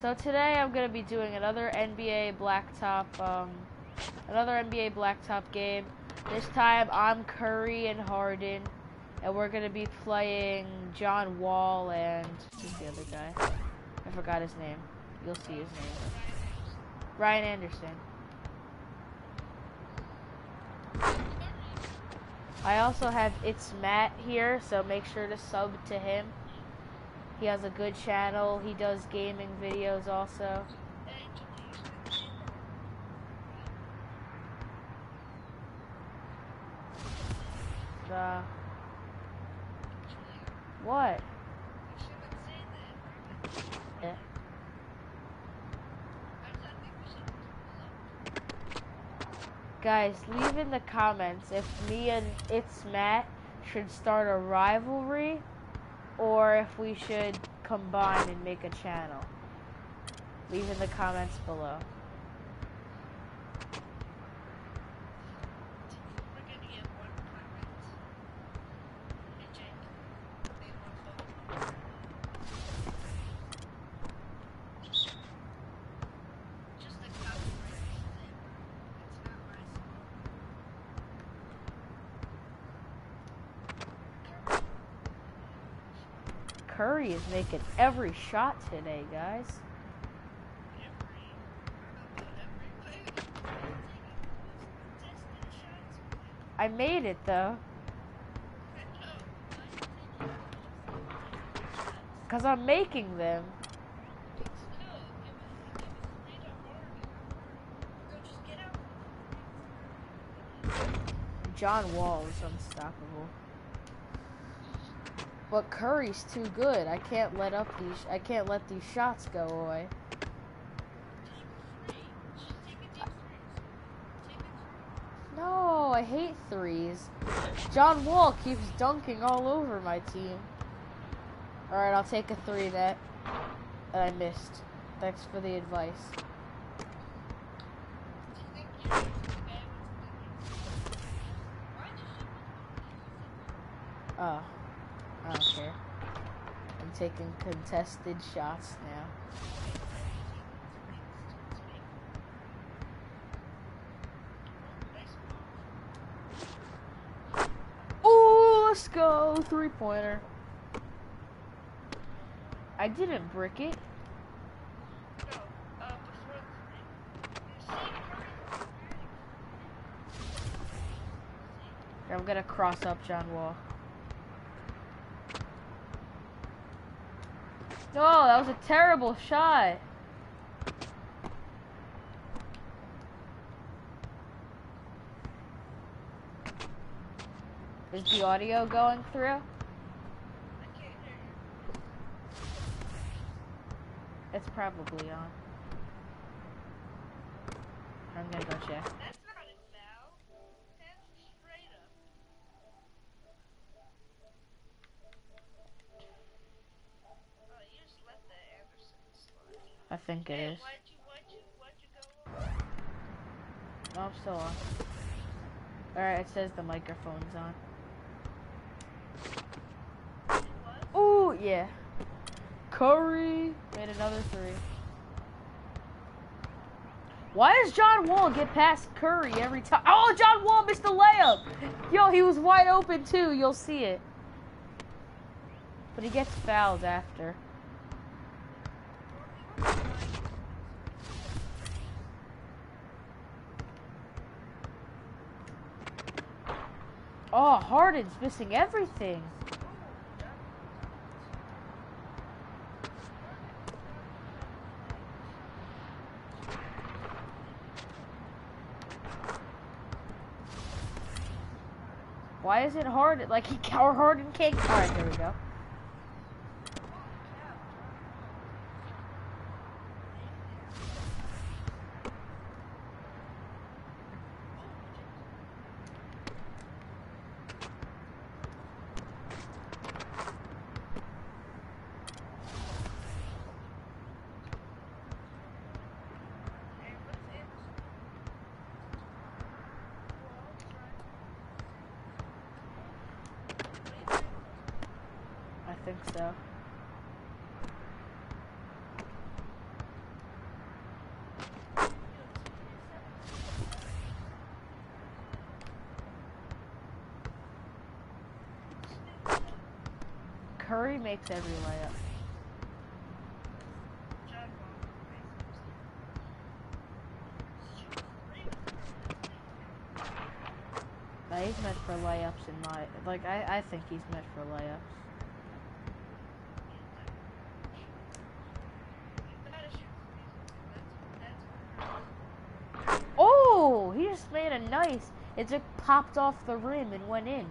So today I'm gonna be doing another NBA Blacktop, um, another NBA Blacktop game. This time I'm Curry and Harden, and we're gonna be playing John Wall and who's the other guy? I forgot his name. You'll see his name. Ryan Anderson. I also have It's Matt here, so make sure to sub to him. He has a good channel. He does gaming videos also. Uh, what? Yeah. Guys, leave in the comments if me and It's Matt should start a rivalry or if we should combine and make a channel. Leave in the comments below. Curry is making every shot today, guys. I made it though. Cause I'm making them. John Wall is unstoppable. But Curry's too good. I can't let up these. I can't let these shots go away. No, I hate threes. John Wall keeps dunking all over my team. Alright, I'll take a three that, that I missed. Thanks for the advice. Oh. I don't care. I'm taking contested shots now. Ooh, let's go. Three pointer. I didn't brick it. I'm gonna cross up John Wall. Oh, that was a terrible shot. Is the audio going through? It's probably on. I'm gonna go check. Think it is. No, I'm still on. Alright, it says the microphone's on. Oh, yeah. Curry made another three. Why does John Wall get past Curry every time? Oh, John Wall missed the layup. Yo, he was wide open too. You'll see it. But he gets fouled after. Oh, Harden's missing everything. Why is it hard? Like he Harden can't. All right, there we go. So, Curry makes every layup. he's meant for layups and my like I, I think he's meant for layups. Nice. It just popped off the rim and went in.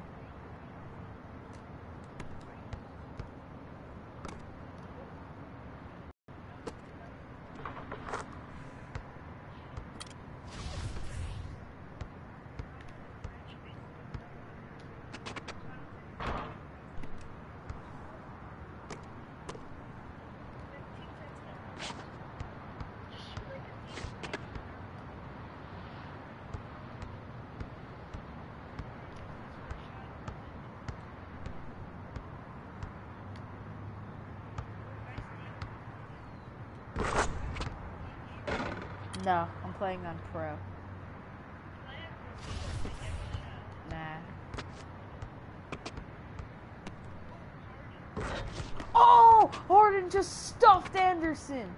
No, I'm playing on pro. Nah. Oh! Harden just stuffed Anderson!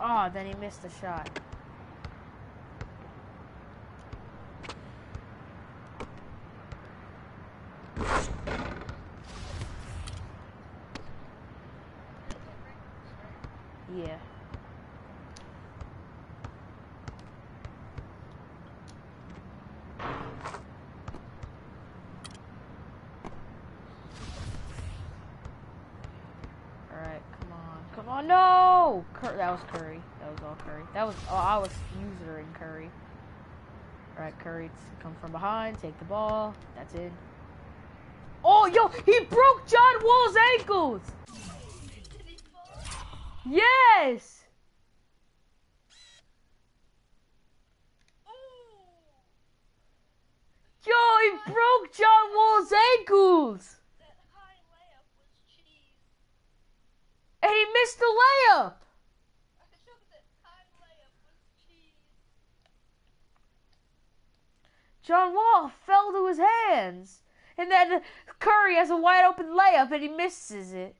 Oh, then he missed the shot. Yeah. Alright, come on. Come on, no! Cur that was Curry. That was all Curry. That was, oh, I was user in Curry. Alright, Curry, come from behind, take the ball. That's in. Oh, yo, he broke John Wall's ankles! Yes! Yo, he broke John Wall's ankles! That high layup was cheese. And he missed the layup! I know that high layup was cheese. John Wall fell to his hands. And then Curry has a wide open layup and he misses it.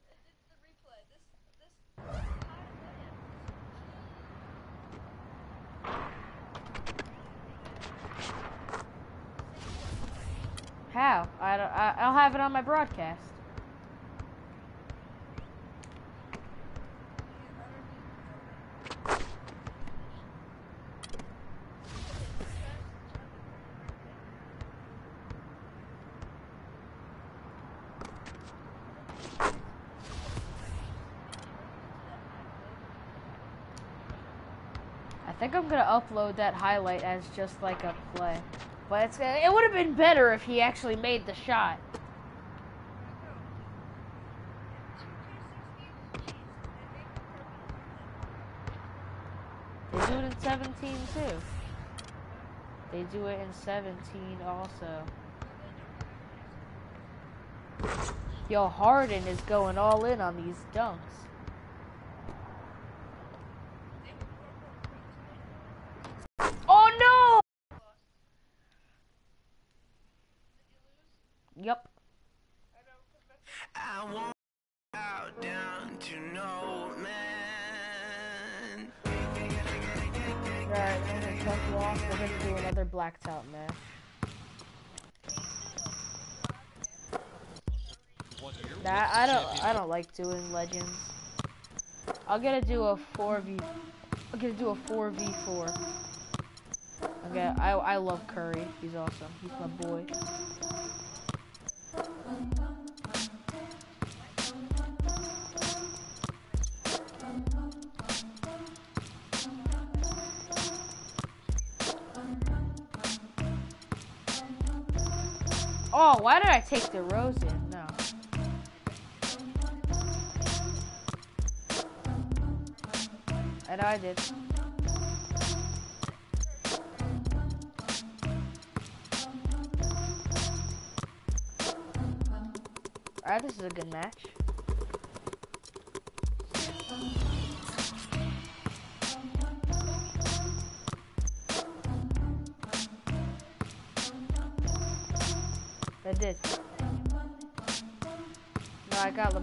How? I don't, I'll have it on my broadcast. I think I'm gonna upload that highlight as just like a play. But it's it would have been better if he actually made the shot. They do it in 17 too. They do it in 17 also. Yo, Harden is going all in on these dunks. Off. We're gonna do another blacktop match. Nah, I don't. I don't like doing legends. I'm gonna do a four v. I'm gonna do a four v four. Okay, I I love Curry. He's awesome. He's my boy. Why did I take the rose in? No. And I did. Alright, this is a good match.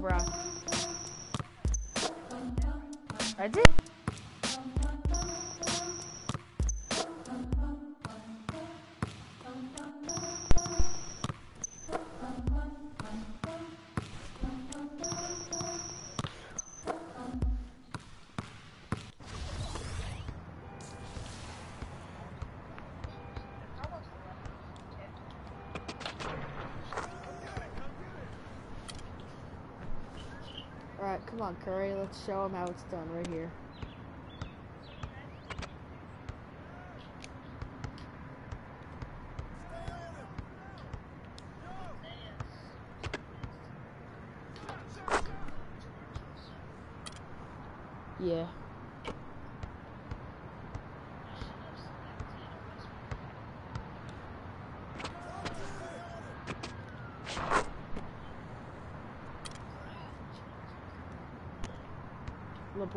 No, Alright, come on, Curry. Let's show him how it's done right here. Yeah.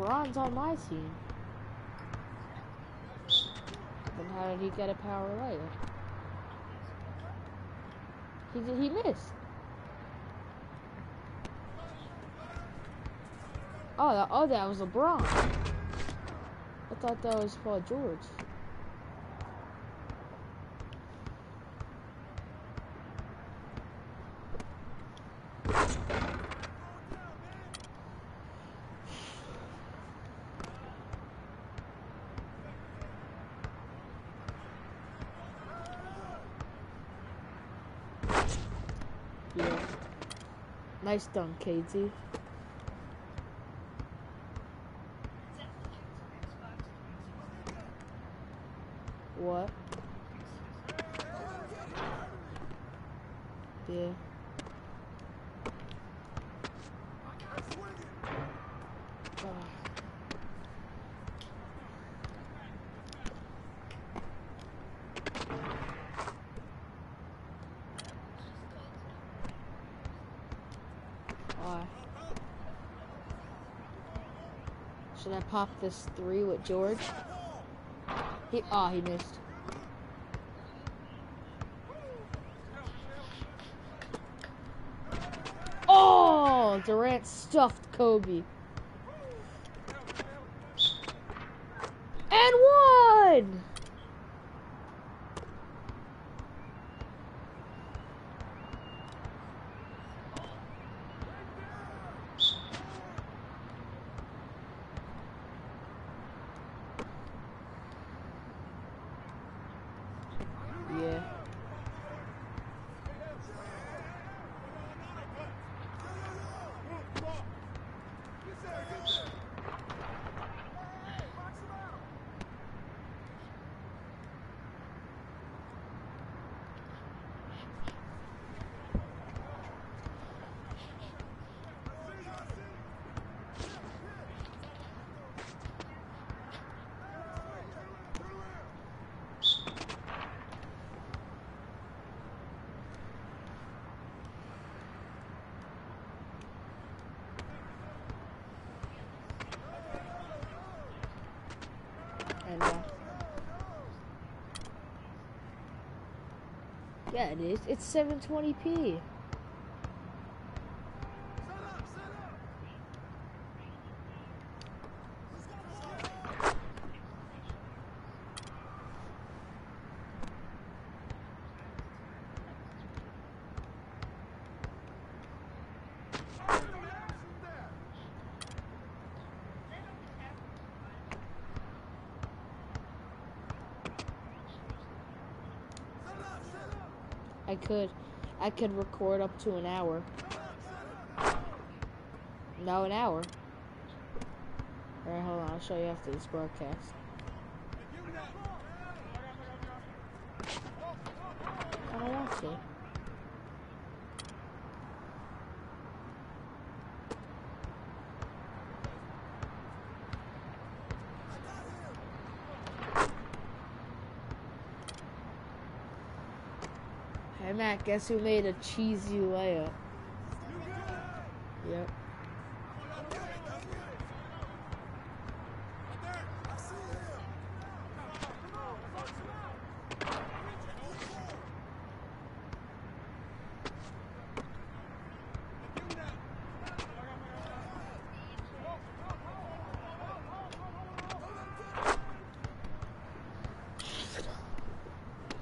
LeBron's on my team. Then how did he get a power layup? He he missed. Oh, that, oh, that was LeBron. I thought that was Paul George. Yeah. Nice dunk, KD. What? Yeah. Ugh. Why? Should I pop this three with George? He oh he missed. Oh Durant stuffed Kobe. And one! Yeah. And uh, yeah, it is. It's 720p. I could, I could record up to an hour. No, an hour. Alright, hold on. I'll show you after this broadcast. I don't want to. Matt, guess who made a cheesy layup? Yep.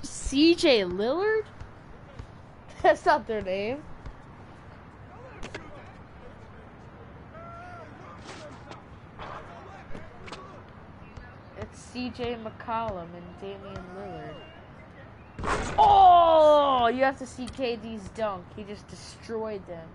CJ Lillard? That's not their name. It's CJ McCollum and Damian Lillard. Oh, you have to see KD's dunk. He just destroyed them.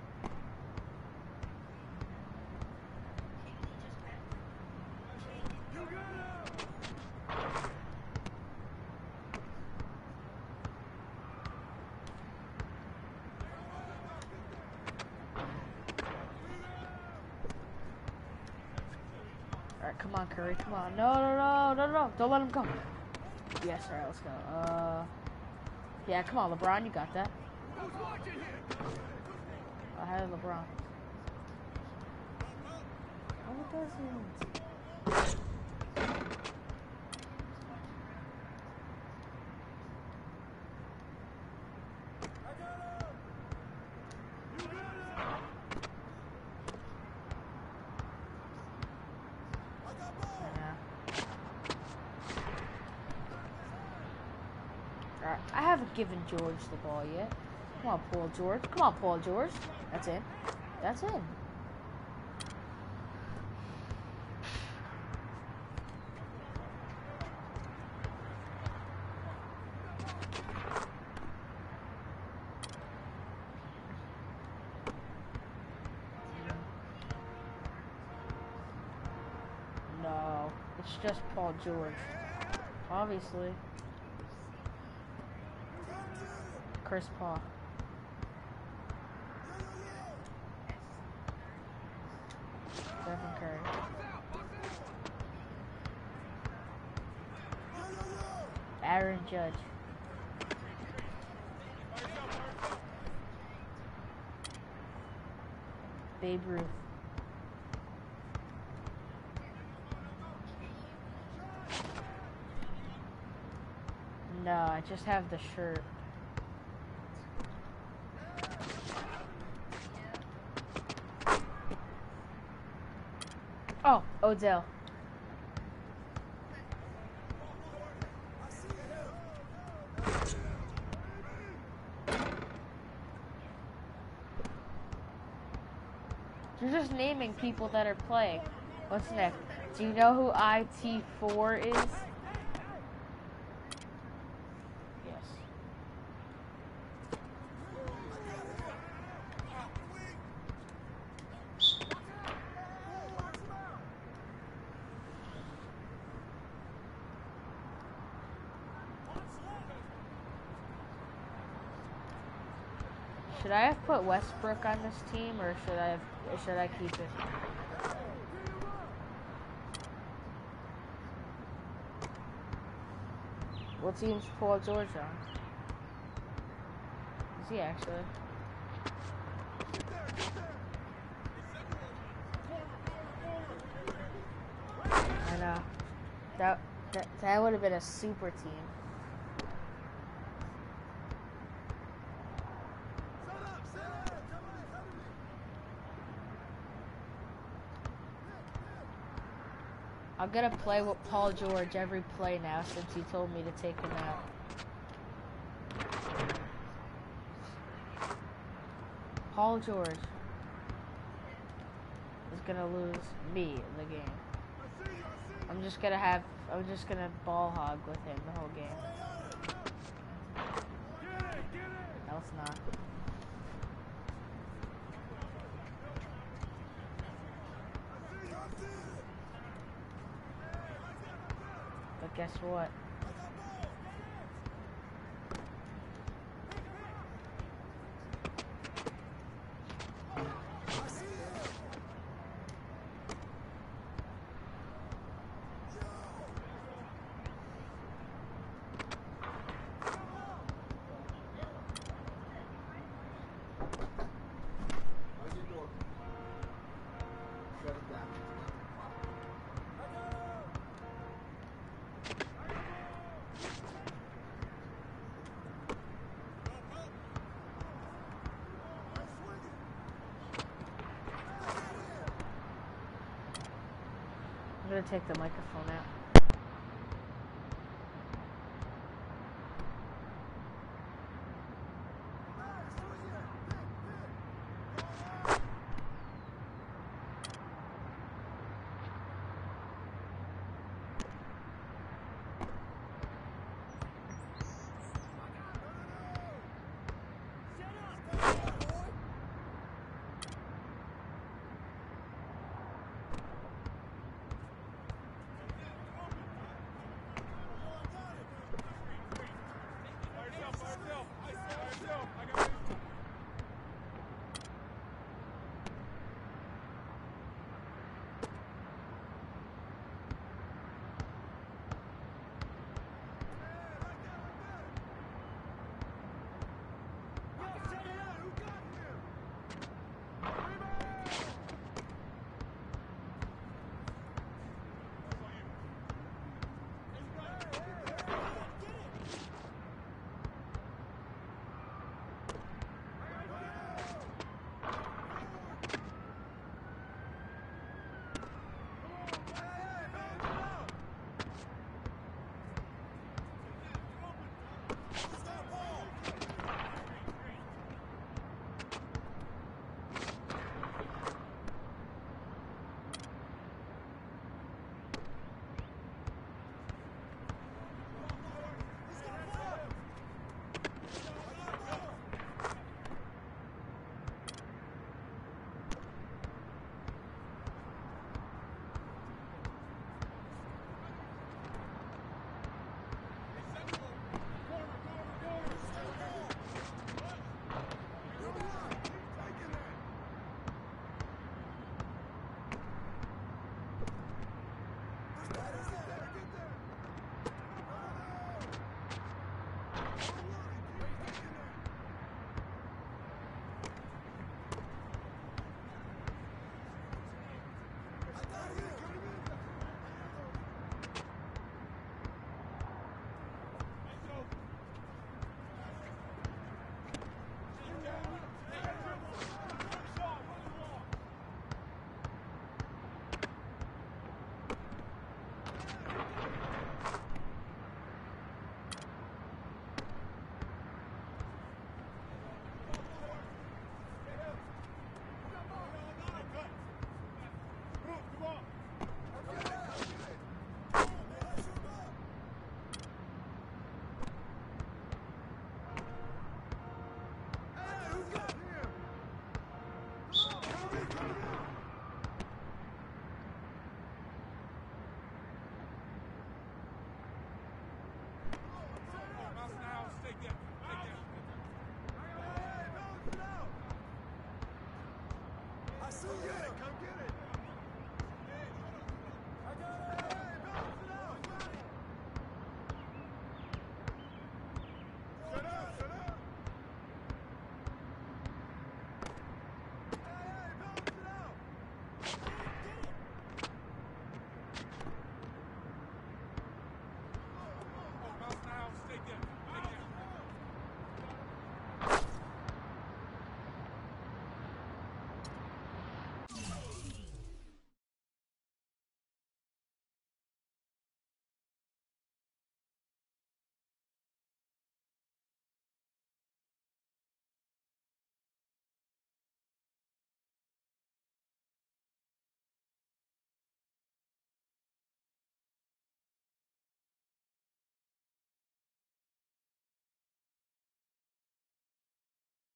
Alright, come on, Curry. Come on. No, no, no, no, no. Don't let him go. Yes, alright, let's go. Uh, yeah, come on, LeBron. You got that. I had LeBron. Oh, it doesn't. Yeah. Alright, Given George the ball yet. Come on, Paul George. Come on, Paul George. That's in. That's in. No, it's just Paul George. Obviously. Chris Paul. Stephen Curry. Aaron Judge. Babe Ruth. No, I just have the shirt. Oh, Odell. You're just naming people that are playing. What's next? Do you know who IT4 is? Yes. Should I have put Westbrook on this team, or should I have? Should I keep it? What team's Paul George on? Is he actually? I know. That that that would have been a super team. I'm gonna play with Paul George every play now since he told me to take him out. Paul George is gonna lose me in the game. I'm just gonna have I'm just gonna ball hog with him the whole game. No, it's not. Guess what? Gonna take the microphone out.